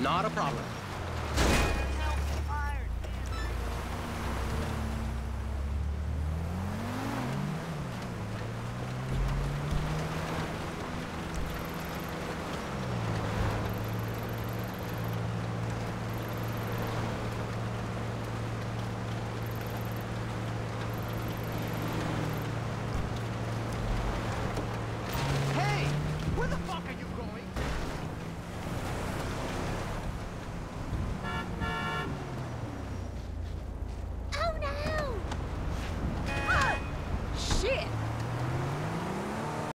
Not a problem.